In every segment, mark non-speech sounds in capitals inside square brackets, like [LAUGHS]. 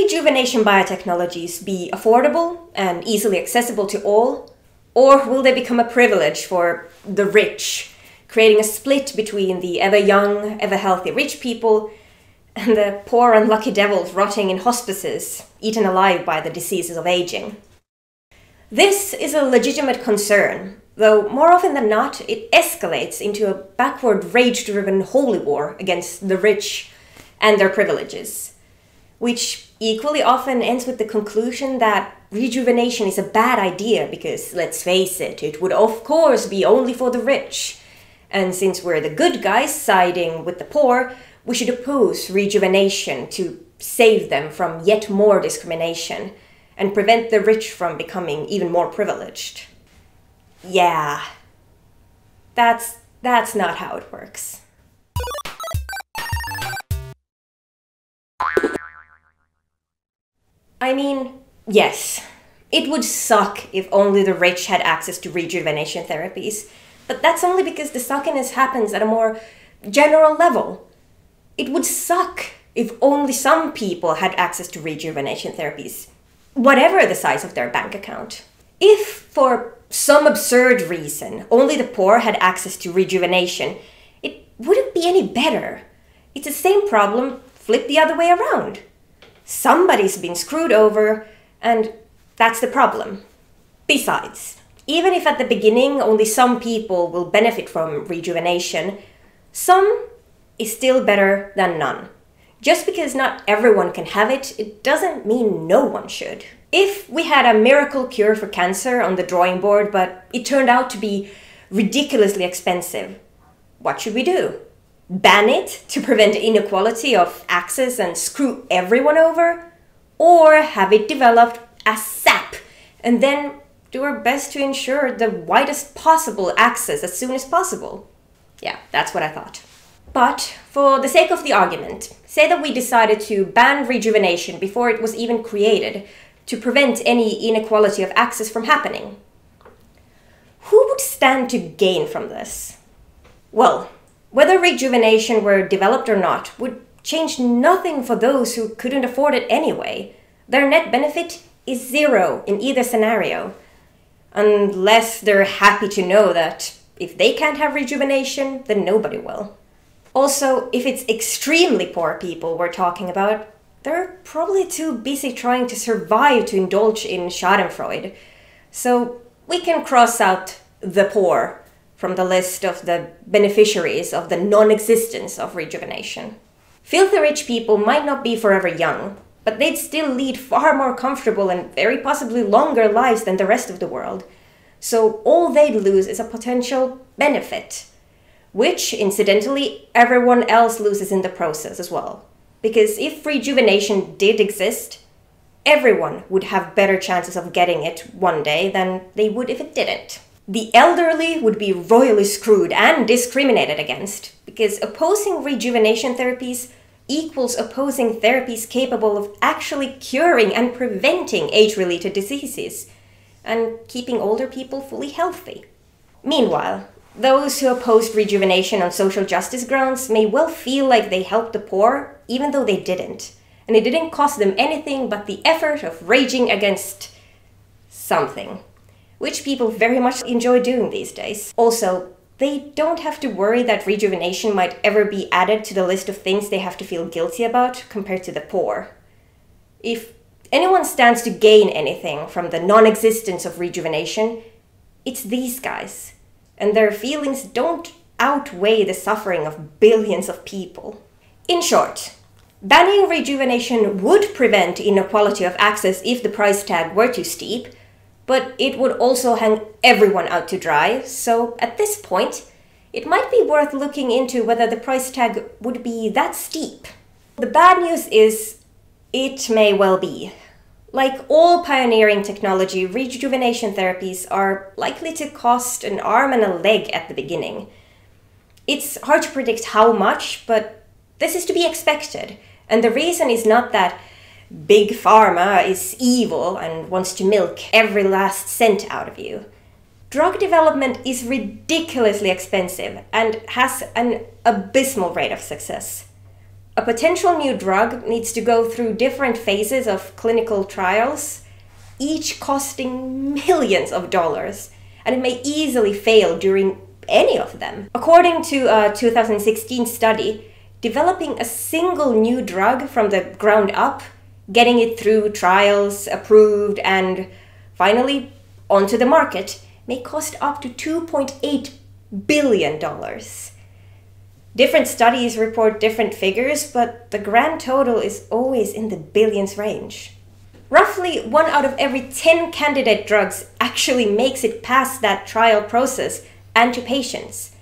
rejuvenation biotechnologies be affordable and easily accessible to all, or will they become a privilege for the rich, creating a split between the ever young, ever healthy rich people and the poor unlucky devils rotting in hospices, eaten alive by the diseases of aging? This is a legitimate concern, though more often than not, it escalates into a backward, rage driven holy war against the rich and their privileges, which equally often ends with the conclusion that rejuvenation is a bad idea because, let's face it, it would of course be only for the rich. And since we're the good guys siding with the poor, we should oppose rejuvenation to save them from yet more discrimination and prevent the rich from becoming even more privileged. Yeah. That's that's not how it works. I mean, yes, it would suck if only the rich had access to rejuvenation therapies, but that's only because the suckiness happens at a more general level. It would suck if only some people had access to rejuvenation therapies, whatever the size of their bank account. If, for some absurd reason, only the poor had access to rejuvenation, it wouldn't be any better. It's the same problem flipped the other way around. Somebody's been screwed over, and that's the problem. Besides, even if at the beginning only some people will benefit from rejuvenation, some is still better than none. Just because not everyone can have it, it doesn't mean no one should. If we had a miracle cure for cancer on the drawing board, but it turned out to be ridiculously expensive, what should we do? Ban it to prevent inequality of access and screw everyone over? Or have it developed ASAP and then do our best to ensure the widest possible access as soon as possible? Yeah, that's what I thought. But for the sake of the argument, say that we decided to ban rejuvenation before it was even created to prevent any inequality of access from happening. Who would stand to gain from this? Well, whether rejuvenation were developed or not would change nothing for those who couldn't afford it anyway. Their net benefit is zero in either scenario, unless they're happy to know that if they can't have rejuvenation, then nobody will. Also, if it's extremely poor people we're talking about, they're probably too busy trying to survive to indulge in Schadenfreude. So we can cross out the poor from the list of the beneficiaries of the non existence of rejuvenation. Filthy rich people might not be forever young, but they'd still lead far more comfortable and very possibly longer lives than the rest of the world. So all they'd lose is a potential benefit which, incidentally, everyone else loses in the process as well. Because if rejuvenation did exist, everyone would have better chances of getting it one day than they would if it didn't. The elderly would be royally screwed and discriminated against, because opposing rejuvenation therapies equals opposing therapies capable of actually curing and preventing age related diseases and keeping older people fully healthy. Meanwhile, those who opposed rejuvenation on social justice grounds may well feel like they helped the poor, even though they didn't. And it didn't cost them anything but the effort of raging against something, which people very much enjoy doing these days. Also, they don't have to worry that rejuvenation might ever be added to the list of things they have to feel guilty about compared to the poor. If anyone stands to gain anything from the non existence of rejuvenation, it's these guys and their feelings don't outweigh the suffering of billions of people. In short, banning rejuvenation would prevent inequality of access if the price tag were too steep, but it would also hang everyone out to dry, so at this point, it might be worth looking into whether the price tag would be that steep. The bad news is, it may well be. Like all pioneering technology, rejuvenation therapies are likely to cost an arm and a leg at the beginning. It's hard to predict how much, but this is to be expected. And the reason is not that big pharma is evil and wants to milk every last cent out of you. Drug development is ridiculously expensive and has an abysmal rate of success. A potential new drug needs to go through different phases of clinical trials, each costing millions of dollars, and it may easily fail during any of them. According to a 2016 study, developing a single new drug from the ground up, getting it through trials, approved, and finally onto the market may cost up to $2.8 billion. Different studies report different figures, but the grand total is always in the billions range. Roughly one out of every 10 candidate drugs actually makes it past that trial process and to patients.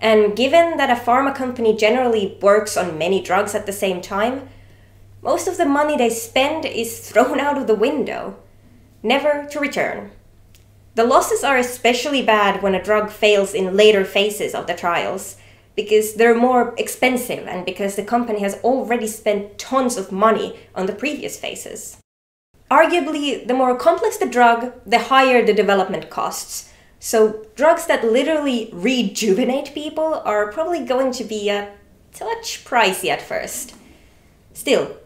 And given that a pharma company generally works on many drugs at the same time, most of the money they spend is thrown out of the window, never to return. The losses are especially bad when a drug fails in later phases of the trials, because they're more expensive and because the company has already spent tons of money on the previous phases. Arguably, the more complex the drug, the higher the development costs, so, drugs that literally rejuvenate people are probably going to be a touch pricey at first. Still,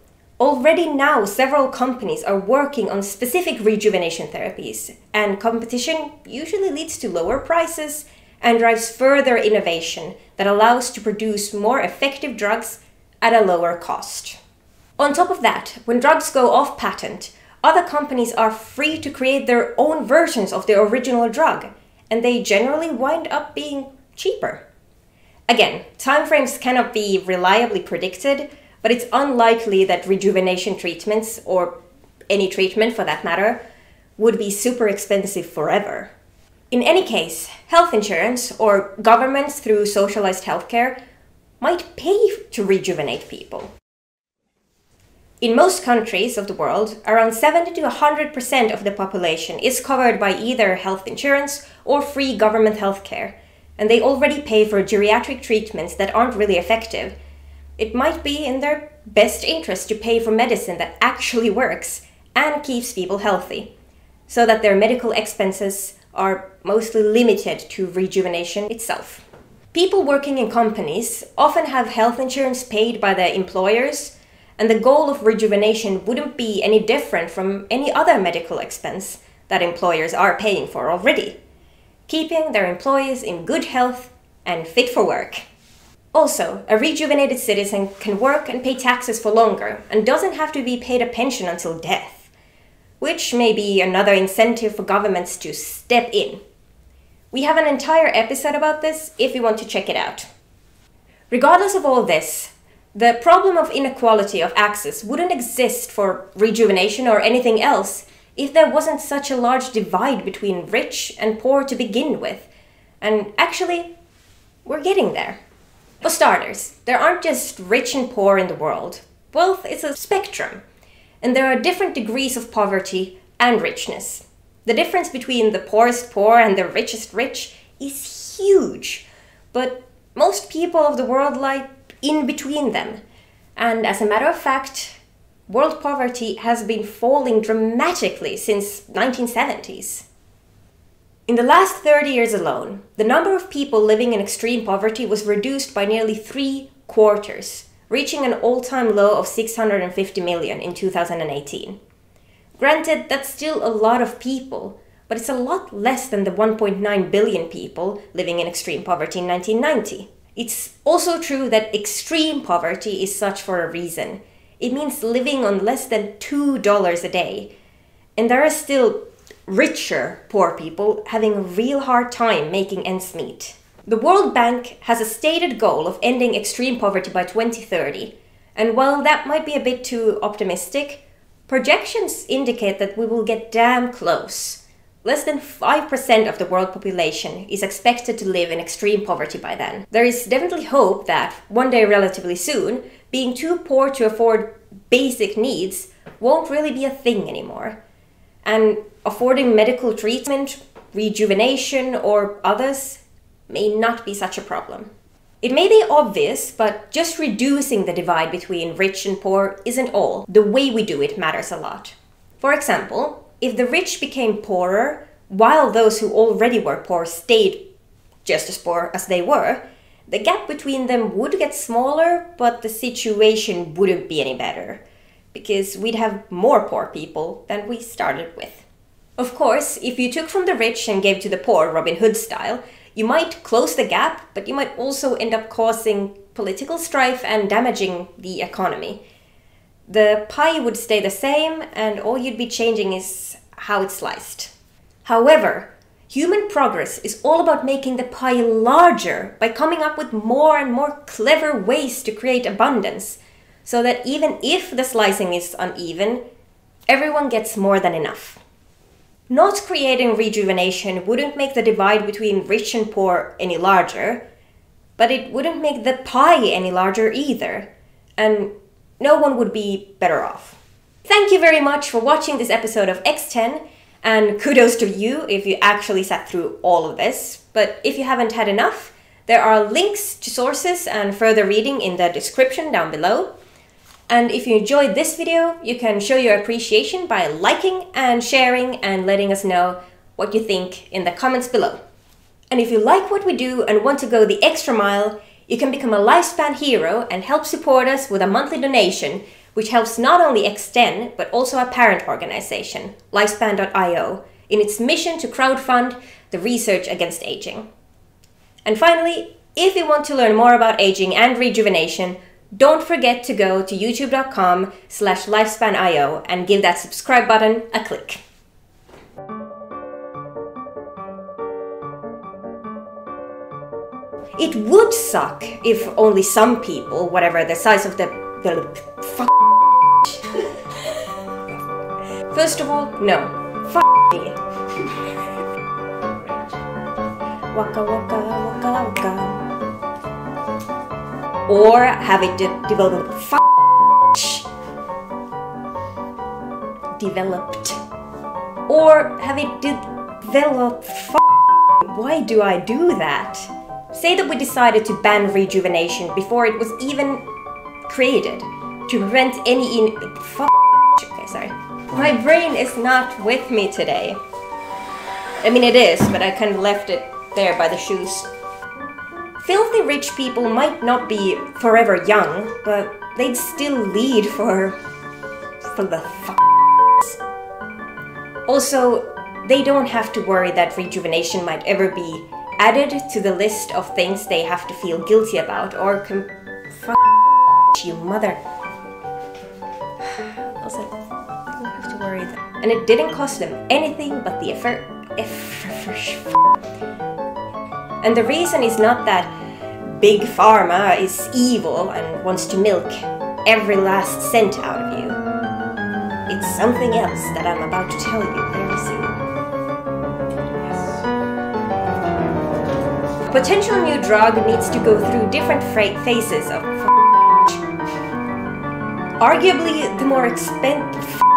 already now several companies are working on specific rejuvenation therapies, and competition usually leads to lower prices and drives further innovation that allows to produce more effective drugs at a lower cost. On top of that, when drugs go off patent, other companies are free to create their own versions of the original drug and they generally wind up being cheaper. Again, timeframes cannot be reliably predicted, but it's unlikely that rejuvenation treatments, or any treatment for that matter, would be super expensive forever. In any case, health insurance, or governments through socialized healthcare, might pay to rejuvenate people. In most countries of the world, around 70 to 100% of the population is covered by either health insurance or free government health care, and they already pay for geriatric treatments that aren't really effective. It might be in their best interest to pay for medicine that actually works and keeps people healthy, so that their medical expenses are mostly limited to rejuvenation itself. People working in companies often have health insurance paid by their employers and the goal of rejuvenation wouldn't be any different from any other medical expense that employers are paying for already, keeping their employees in good health and fit for work. Also, a rejuvenated citizen can work and pay taxes for longer and doesn't have to be paid a pension until death, which may be another incentive for governments to step in. We have an entire episode about this if you want to check it out. Regardless of all this, the problem of inequality of access wouldn't exist for rejuvenation or anything else if there wasn't such a large divide between rich and poor to begin with. And actually, we're getting there. For starters, there aren't just rich and poor in the world. Wealth is a spectrum, and there are different degrees of poverty and richness. The difference between the poorest poor and the richest rich is huge, but most people of the world lie in between them. And as a matter of fact, world poverty has been falling dramatically since 1970s. In the last 30 years alone, the number of people living in extreme poverty was reduced by nearly three quarters, reaching an all-time low of 650 million in 2018. Granted, that's still a lot of people, but it's a lot less than the 1.9 billion people living in extreme poverty in 1990. It's also true that extreme poverty is such for a reason. It means living on less than $2 a day. And there are still richer poor people having a real hard time making ends meet. The World Bank has a stated goal of ending extreme poverty by 2030. And while that might be a bit too optimistic, projections indicate that we will get damn close. Less than 5% of the world population is expected to live in extreme poverty by then. There is definitely hope that, one day relatively soon, being too poor to afford basic needs won't really be a thing anymore. And affording medical treatment, rejuvenation, or others may not be such a problem. It may be obvious, but just reducing the divide between rich and poor isn't all. The way we do it matters a lot. For example, if the rich became poorer while those who already were poor stayed just as poor as they were, the gap between them would get smaller, but the situation wouldn't be any better because we'd have more poor people than we started with. Of course, if you took from the rich and gave to the poor, Robin Hood style, you might close the gap, but you might also end up causing political strife and damaging the economy. The pie would stay the same, and all you'd be changing is how it's sliced. However, human progress is all about making the pie larger by coming up with more and more clever ways to create abundance, so that even if the slicing is uneven, everyone gets more than enough. Not creating rejuvenation wouldn't make the divide between rich and poor any larger, but it wouldn't make the pie any larger either, and no one would be better off. Thank you very much for watching this episode of X10, and kudos to you if you actually sat through all of this. But if you haven't had enough, there are links to sources and further reading in the description down below. And if you enjoyed this video, you can show your appreciation by liking and sharing and letting us know what you think in the comments below. And if you like what we do and want to go the extra mile, you can become a Lifespan hero and help support us with a monthly donation, which helps not only X10, but also our parent organization, Lifespan.io, in its mission to crowdfund the research against aging. And finally, if you want to learn more about aging and rejuvenation, don't forget to go to youtube.com slash lifespanio and give that subscribe button a click. It would suck if only some people, whatever the size of the, the fuck. First of all, no. Fuck me. Waka waka waka waka. Or have it de- developed. Developed. Or have it de- developed. Why do I do that? Say that we decided to ban rejuvenation before it was even created to prevent any in. Okay, sorry. My brain is not with me today. I mean, it is, but I kind of left it there by the shoes. Filthy rich people might not be forever young, but they'd still lead for. for the f. Also, they don't have to worry that rejuvenation might ever be added to the list of things they have to feel guilty about or com- fuck you mother. [SIGHS] Also, you don't have to worry that. And it didn't cost them anything but the effort. effort and the reason is not that big pharma is evil and wants to milk every last cent out of you. It's something else that I'm about to tell you very soon. A potential new drug needs to go through different phases of arguably the more expensive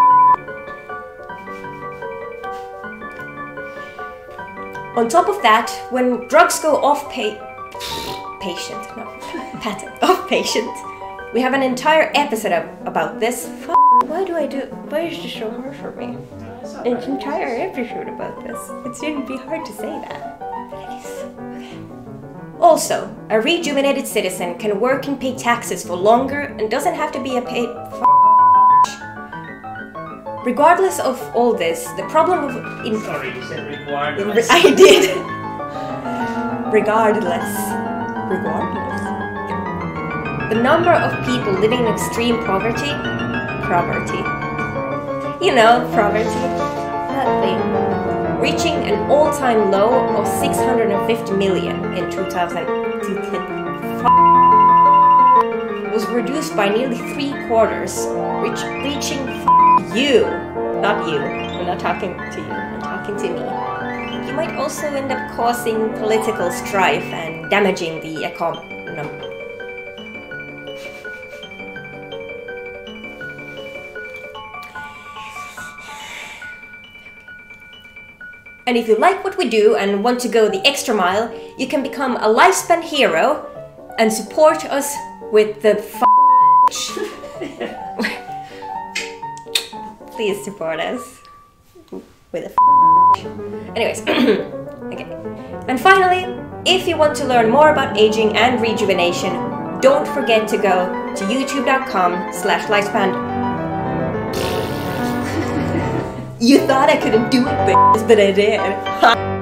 On top of that, when drugs go off pa- patient, not patent, off patient, we have an entire episode about this. F- why do I do? Why is this so hard for me? An entire episode about this. It shouldn't be hard to say that. Also, a rejuvenated citizen can work and pay taxes for longer and doesn't have to be a paid. F- Regardless of all this, the problem of in- Sorry, you said required. I did. Regardless. Regardless. The number of people living in extreme poverty. Poverty. You know, poverty. That thing. Reaching an all time low of 650 million in 2000. Was reduced by nearly three quarters, reach, reaching you, not you. I'm not talking to you. I'm talking to me. You might also end up causing political strife and damaging the economy. And if you like what we do and want to go the extra mile, you can become a lifespan hero and support us with the Please support us. with a. Anyways, [CLEARS THROAT] okay. And finally, if you want to learn more about aging and rejuvenation, don't forget to go to youtube.com slash lifespan. [LAUGHS] you thought I couldn't do it, but I did. [LAUGHS]